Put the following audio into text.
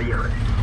the warriors.